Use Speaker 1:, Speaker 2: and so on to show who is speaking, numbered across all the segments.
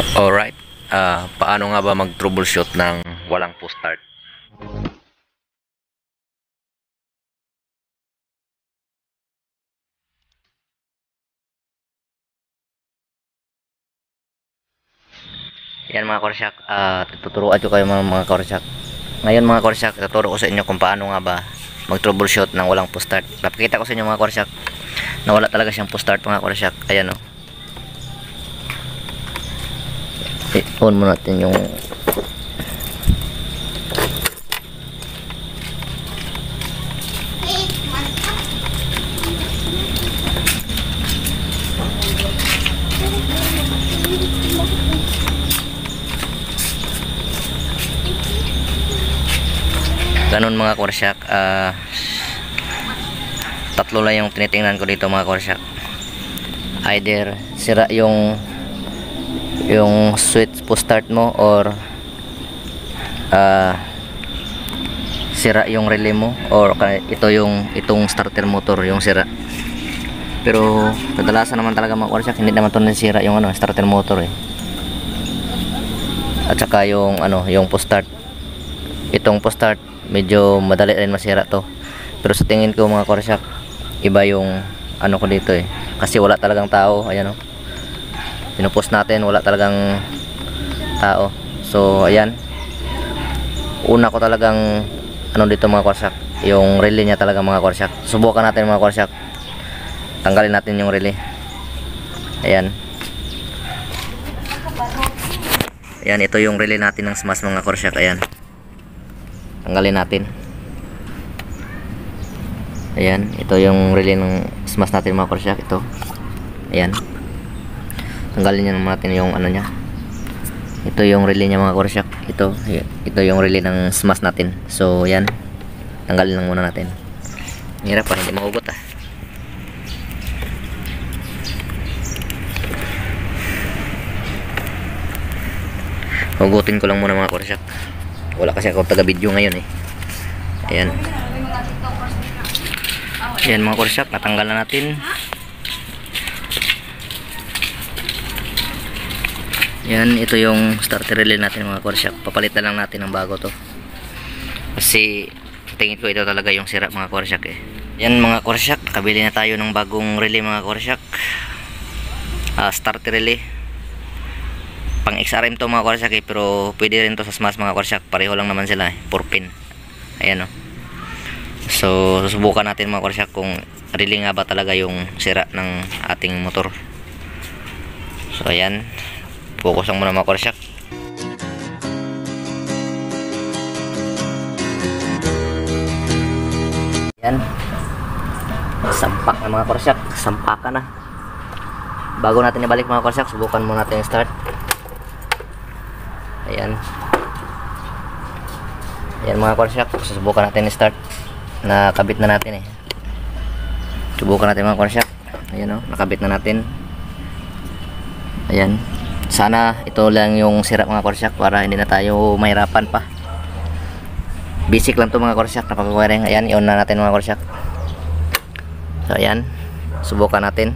Speaker 1: Alright, ah paano nga ba mag-troubleshoot ng walang push start? Yan mga korsyak, ah tuturuan ko kayo mga, mga korsyak. Ngayon mga korsyak, tuturo ko sa inyo kung paano nga ba mag-troubleshoot ng walang push start. Papakita ko sa inyo mga korsyak na wala talaga siyang push start mga korsyak. Ayan o. I-on mo natin yung ganun mga korsyak ah tatlo lang yung tinitingnan ko dito mga korsyak either sira yung yung switch push start mo or ah sira yung relay mo or ito yung itong starter motor yung sira. Pero kadalasan naman talaga mga korsyak hindi naman to nasira yung ano starter motor eh. At saka yung ano yung push start. Itong push start medyo madali rin masira to. Pero sa tingin ko mga korsyak iba yung ano ko dito eh. Kasi wala talagang tao ayan o pinupost natin wala talagang tao. So ayan. Una ko talagang ano dito mga korsyak yung relay niya talaga mga korsyak subukan natin mga korsyak tanggalin natin yung relay. Ayan. Ayan ito yung relay natin ng smash mga korsyak ayan. Tanggalin natin. Ayan ito yung relay ng smash natin mga korsyak ito. Ayan tanggalin niya natin yung ano niya. Ito yung relay niya mga korsyak ito ito yung relay ng smash natin. So ayan tanggalin lang muna natin. Hirap pa hindi mahugot ah. Hugutin ko lang muna mga korsyak wala kasi ako taga video ngayon eh. Ayan. Ayan mga korsyak natanggal na natin yan ito yung starter relay natin mga korsyak papalitan lang natin ng bago to. Kasi tingin ko ito talaga yung sira mga korsyak eh. Yan mga korsyak kabili na tayo ng bagong relay mga korsyak Ah, starter relay. Pang XRM to mga korsyak eh, pero pwede rin to sa smash mga korsyak pareho lang naman sila eh 4 pin. Ayan o so susubukan natin mga korsyak kung relay nga ba talaga yung sira ng ating motor. So ayan focus lang muna mga korsyak ayan sampak na mga korsyak sampakan na. Bago natin ibalik mga korsyak subukan muna natin yung start. Ayan. Ayan mga korsyak susubukan natin i-start nakabit na natin eh. Subukan natin mga korsyak ayan o nakabit na natin. Ayan sana ito lang yung sira mga korsyak para hindi na tayo mahirapan pa. Basic lang to mga korsyak na pagkawiring ayan i-on na natin mga korsyak so ayan. Subukan natin.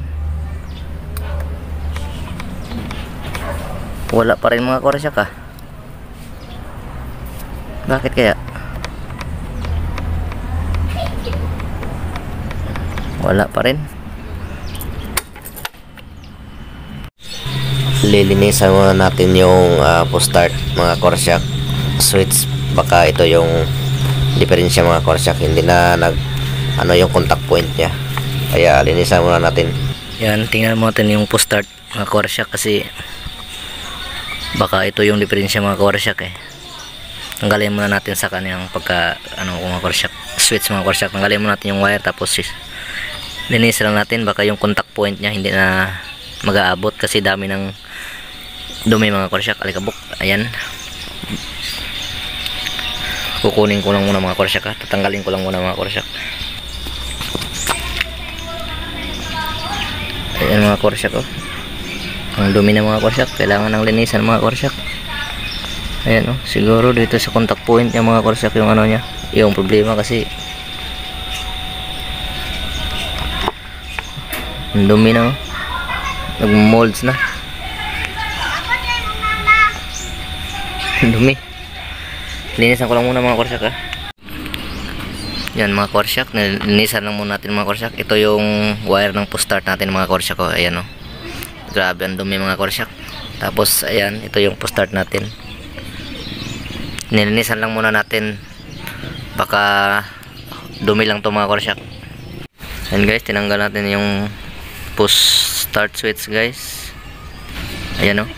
Speaker 1: Wala pa rin mga korsyak ah. Bakit kaya? Wala pa rin lilinisan muna natin yung uh, push start mga korsyak switch baka ito yung diferensya mga korsyak hindi na nag ano yung contact point nya kaya linisan muna natin. Yan tingnan natin yung push start mga korsyak kasi baka ito yung diferensya mga korsyak eh. Tanggalin muna natin sa kanyang pagka ano mga korsyak switch mga korsyak tanggalin muna natin yung wire tapos linis lang natin. Baka yung contact point nya hindi na mag-aabot kasi dami ng dumi mga korsyak alikabok ayan. Kukunin ko lang muna mga korsyak ha tatanggalin ko lang muna mga korsyak ayan mga korsyak oh ang dumi ng mga korsyak kailangan ng linisan mga korsyak ayan oh. Siguro dito sa contact point niya mga korsyak yung ano niya. Yung problema kasi ang dumi na oh. Nag molds na Ang dumi. Linisan ko lang muna mga korsyak ah. Yan mga korsyak, nilinisan lang muna natin mga korsyak. Ito yung wire ng push start natin mga korsyak ko. Ayan oh. Grabe ang dumi mga korsyak. Tapos ayan, ito yung push start natin. Nilinisan lang muna natin. Baka dumi lang to mga korsyak. Ayan guys, tinanggal natin yung push start switch guys. Ayan oh.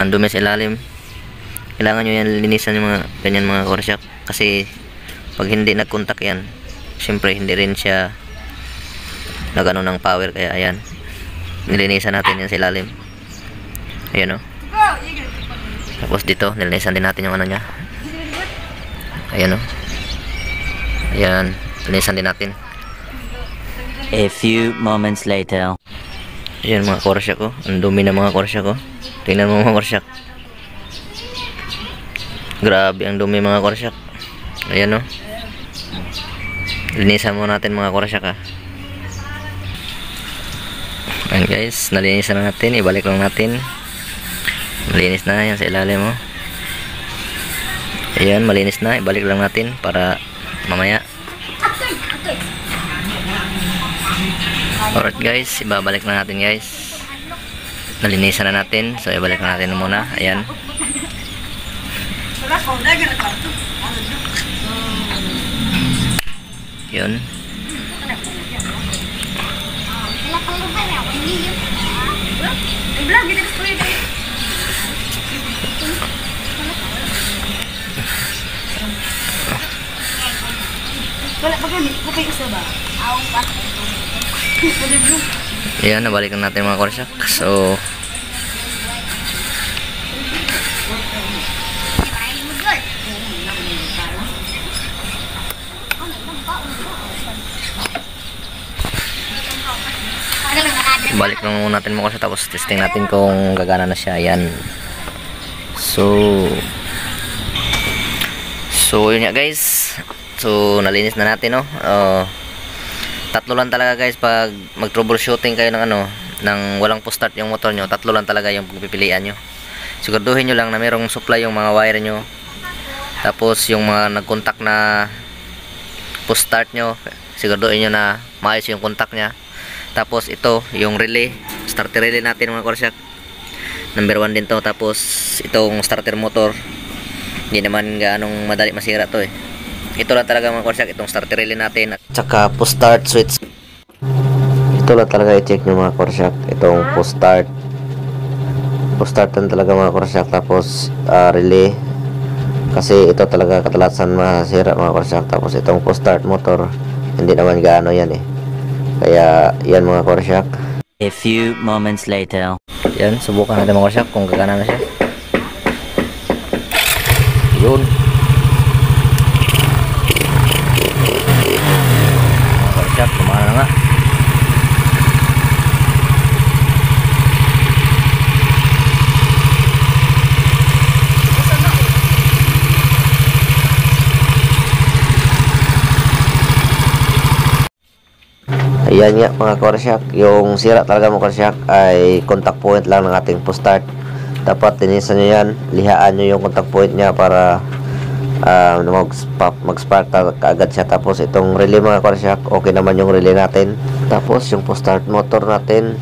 Speaker 1: Ang dumi sa ilalim. Kailangan nyo yan linisan yung mga ganyan mga korsyak. Kasi pag hindi nagkontak yan syempre hindi rin siya nagano ng power. Kaya ayan. Nilinisan natin yan sa ilalim. Ayan o tapos dito nilinisan din natin yung ano nya ayan o ayan nilinisan din natin.
Speaker 2: A few moments later.
Speaker 1: ayan mga korsya ko ang dumi ng mga korsya ko tingnan mo mga korsyak grabe ang dumi mga korsyak ayan o linisan mo natin mga korsyak ha ayan guys. Nalinisan na natin. Ibalik lang natin. Malinis na yan sa ilalim mo ayan malinis na. Ibalik lang natin para mamaya. Alright guys. Ibabalik na natin guys. Nalinisan na natin. So ibalik na natin muna. Ayan
Speaker 3: pa.
Speaker 1: Ayan, nabalikan natin mga korsak. So, balik lang muna natin mga korsak. Tapos testing natin kung gagana na siya. Ayan. So, so yun nga guys. So, nalinis na natin, no? Oh, tatlo lang talaga guys pag mag troubleshooting kayo ng ano ng walang push start yung motor nyo tatlo lang talaga yung pipilian nyo siguraduhin nyo lang na merong supply yung mga wire nyo tapos yung mga nag-contact na push start nyo siguraduhin nyo na maayos yung contact nya tapos ito yung relay. Starter relay natin mga korsyak number 1 din to. Tapos itong starter motor. Hindi naman gaanong madali masira to eh. Ito lang talaga mga korsyak itong starter relay natin. Tsaka push start switch. Ito lang talaga i-check nyo mga korsyak itong push start push start lang talaga mga korsyak tapos ah, relay. Kasi ito talaga katalasan masira mga korsyak tapos itong push start motor hindi naman gaano yan eh kaya yan mga korsyak
Speaker 2: A few moments later.
Speaker 1: yan subukan natin mga korsyak kung gagana na siya. Yun mga korsyak kumana na nga Ayan nga mga korsyak, yung sira talaga mga korsyak ay contact point lang ng ating push start. Dapat linisan nyo yan, lihaan nyo yung contact point niya para uh, mag-spark, ta- kaagad siya. Tapos itong relay mga korsyak, okay naman yung relay natin. Tapos yung push start motor natin,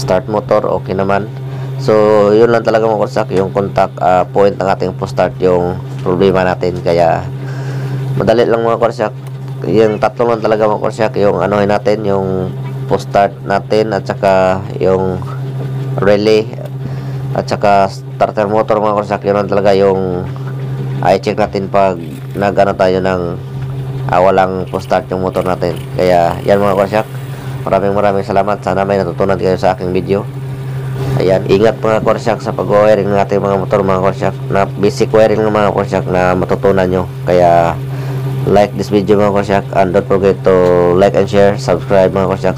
Speaker 1: start motor, okay naman. So yun lang talaga mga korsyak, yung contact ah, point ng ating push start yung problema natin. Kaya madali lang mga korsyak yung tatlo lang talaga mga korsyak yung anohin natin yung post start natin at saka yung relay at saka starter motor mga korsyak yun talaga yung ay check natin pag nagano tayo ng ah, walang post start yung motor natin. Kaya yan mga korsyak maraming maraming salamat. Sana may natutunan kayo sa aking video. Ayan, ingat mga korsyak sa pag-wiring ng ating mga motor mga korsyak na basic wiring ng mga korsyak na matutunan nyo. Kaya like this video mga korsyak and don't forget to like and share subscribe mga korsyak